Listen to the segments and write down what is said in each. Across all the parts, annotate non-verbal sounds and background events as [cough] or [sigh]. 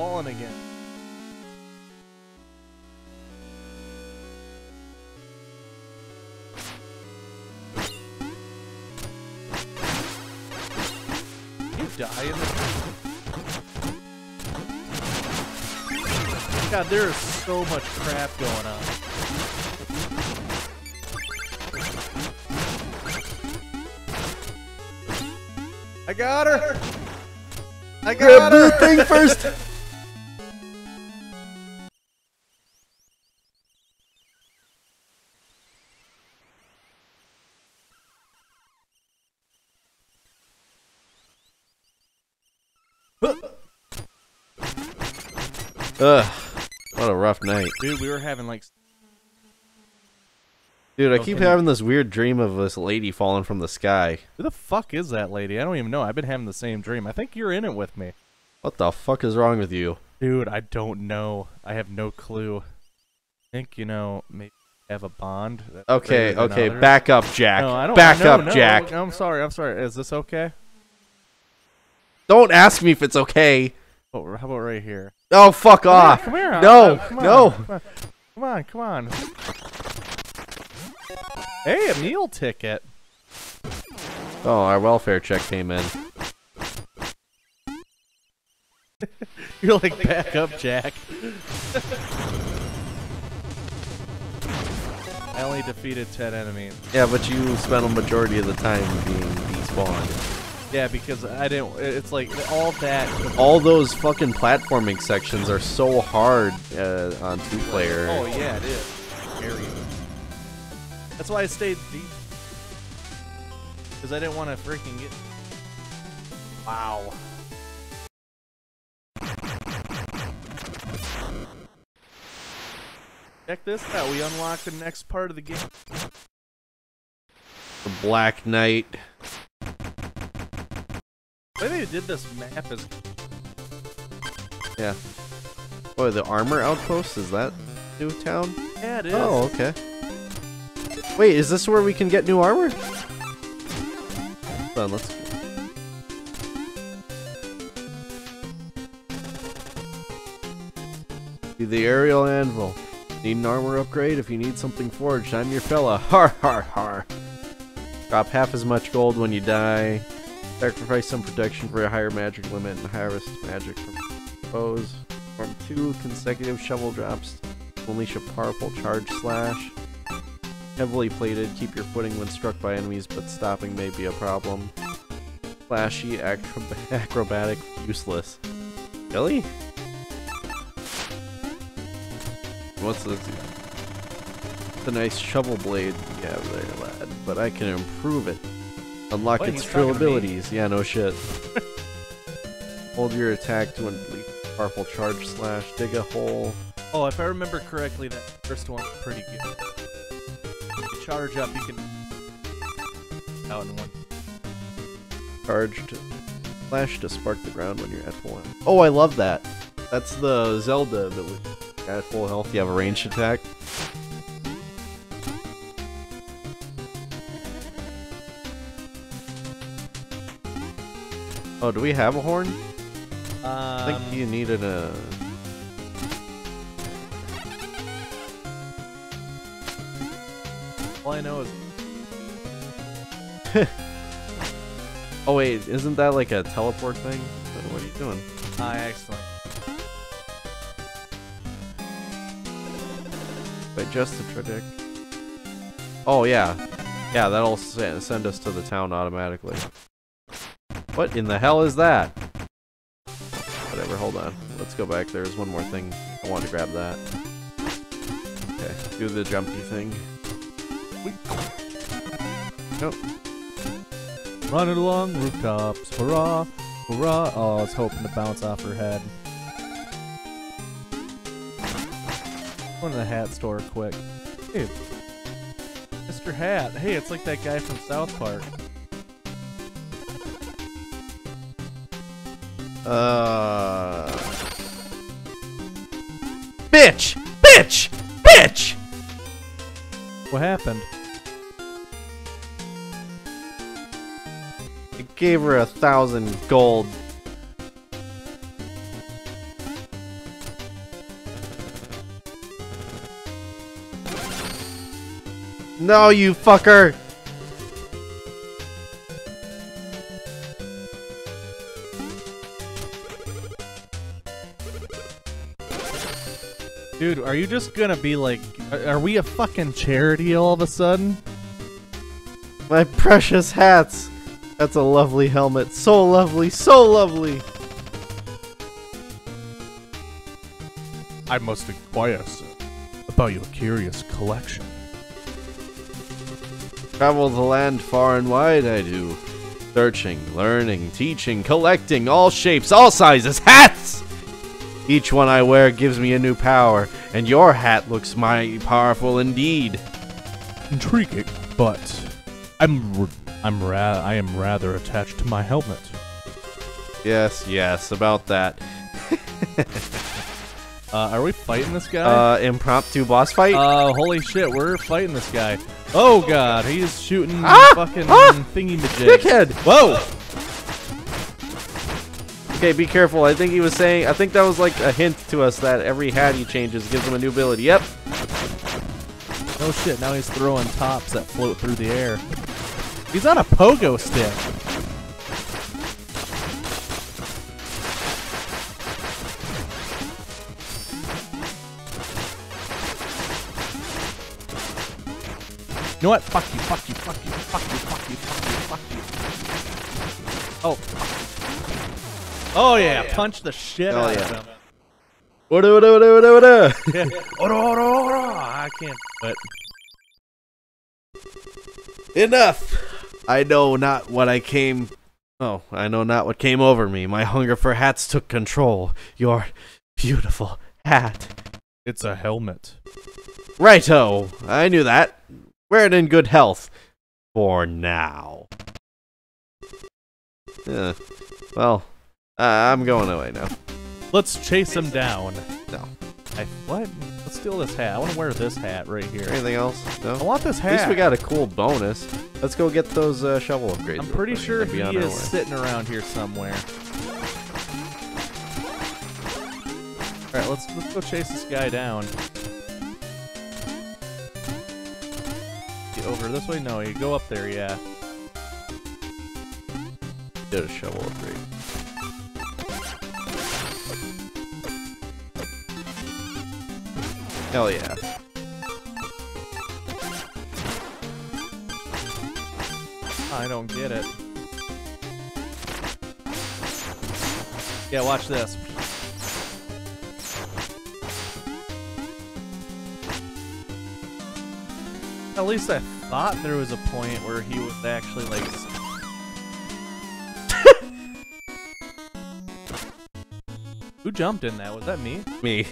falling again. You die in this. God, there is so much crap going on. I got her. I got Grab the her. thing first. [laughs] Ugh, what a rough night. Dude, we were having like Dude, I Oh, keep having this weird dream of this lady falling from the sky. Who the fuck is that lady? I don't even know. I've been having the same dream. I think you're in it with me. What the fuck is wrong with you? Dude, I don't know. I have no clue. I think, you know, maybe have a bond. Okay, okay, others. back up, Jack. No, I don't back no, up, no, Jack. I'm sorry. I'm sorry. Is this okay? Don't ask me if it's okay. Oh, how about right here? Oh, fuck Come here, off. Come here. No, uh, come on, no. Come on. Come on. Come on. Hey, a meal ticket. Oh, our welfare check came in. [laughs] You're like, back up, Jack. [laughs] I only defeated 10 enemies. Yeah, but you spent a majority of the time being despawned. Yeah, because I didn't. It's like all that. All those fucking platforming sections are so hard uh, on two player. Oh yeah, it is. That's why I stayed deep. Because I didn't want to freaking get. Wow. Check this out. We unlocked the next part of the game. The Black Knight. The way they did this map is. Yeah. Boy, the armor outpost is that new town? Yeah, it is. Oh, okay. Wait, is this where we can get new armor? Hold on, let's. The aerial anvil. Need an armor upgrade? If you need something forged, I'm your fella. [laughs] Har har har. Drop half as much gold when you die. Sacrifice some protection for a higher magic limit and harvest magic from foes. From two consecutive shovel drops. Unleash a powerful charge slash. Heavily plated, keep your footing when struck by enemies, but stopping may be a problem. Flashy, acrob- [laughs] acrobatic, useless. Really? What's this? The nice shovel blade you have there, lad, but I can improve it. Unlock its He's drill talking to me. abilities. Yeah, no shit. [laughs] Hold your attack to unleash powerful charge slash, dig a hole. Oh, if I remember correctly, that first one's pretty good. You charge up, you can. Out in one. Charge to flash to spark the ground when you're at full health. Oh, I love that. That's the Zelda ability. At full health, you have a ranged attack. Oh, do we have a horn? I Um, think you needed a. all I know is [laughs] Oh wait, isn't that like a teleport thing? What are you doing? ah, excellent. Wait, just the Tridic. Oh yeah, yeah, that'll se- send us to the town automatically. What in the hell is that? Whatever, hold on. Let's go back. There's one more thing. I want to grab that. Okay, do the jumpy thing. Nope. Running along rooftops, hurrah, hurrah. Oh, I was hoping to bounce off her head. Going to the hat store quick. Hey, Mr. Hat. Hey, it's like that guy from South Park. Uh. Bitch! Bitch! Bitch! What happened? It gave her a thousand gold. No, you fucker! Dude, are you just gonna be like, are we a fucking charity all of a sudden? My precious hats! That's a lovely helmet. So lovely, so lovely! I must inquire, sir, about your curious collection. Travel the land far and wide, I do. Searching, learning, teaching, collecting, all shapes, all sizes, hats! Each one I wear gives me a new power, and your hat looks mighty powerful indeed. Intriguing, but I'm I'm ra- I am rather attached to my helmet. Yes, yes, about that. [laughs] Uh, are we fighting this guy? Uh, impromptu boss fight? Uh, holy shit, we're fighting this guy. Oh god, he's shooting Ah! fucking Ah! thingy majig. Dickhead! Whoa! Okay, be careful. I think he was saying, I think that was like a hint to us that every hat he changes gives him a new ability. Yep. Oh shit, now he's throwing tops that float through the air. He's on a pogo stick. You know what? Fuck you, fuck you, fuck you, fuck you, fuck you, fuck you, fuck you. Oh. Oh, oh yeah, punch the shit Hell out of him. What what what what what what [laughs] Yeah. Oro, oro, oro. I can't. But Enough! I know not what I came. Oh, I know not what came over me. My hunger for hats took control. Your beautiful hat. it's a helmet. Righto! I knew that. Wear it in good health. For now. Yeah. Well, uh, I'm going away now. Let's chase him down. No. I what? Let's steal this hat. I want to wear this hat right here. Anything else? No? I want this hat. At least we got a cool bonus. Let's go get those uh, shovel upgrades. I'm pretty sure he is way. sitting around here somewhere. All right, let's let's go chase this guy down. Get over this way? No, you go up there. Yeah. Did a shovel upgrade. Hell yeah. I don't get it. Yeah, watch this. At least I thought there was a point where he was actually like. [laughs] Who jumped in that? Was that me? Me.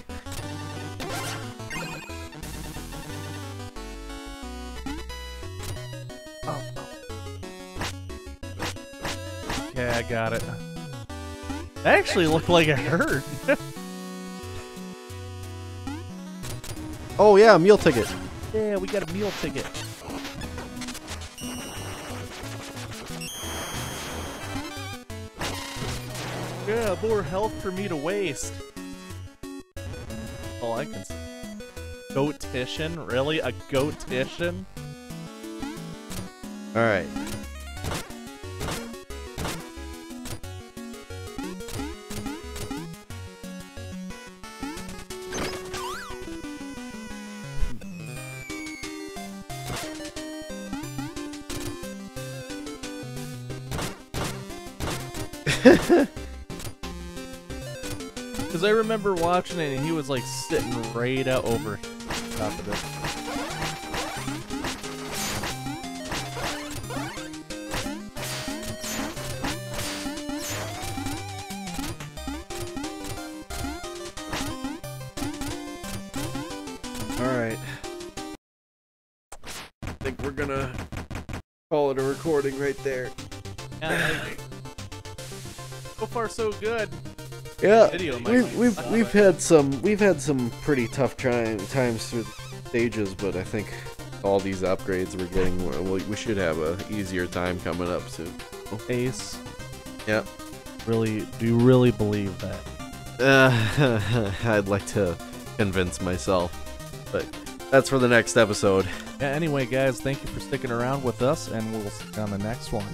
Okay, I got it. That actually looked like it hurt. [laughs] Oh yeah, meal ticket. yeah, we got a meal ticket. Yeah, more health for me to waste. All I can see. Goatician? Really? A goatician? All Because I remember watching it and he was like sitting right out over top of it. Gonna call it a recording right there. Yeah, I- so far so good. Yeah, Video might we've we've we've had some we've had some pretty tough try- times through stages, but I think all these upgrades we're getting, we, we should have a easier time coming up soon. Ace. Yep. Really, do you really believe that? Uh, [laughs] I'd like to convince myself, but that's for the next episode. Yeah, anyway, guys, thank you for sticking around with us, and we'll see you on the next one.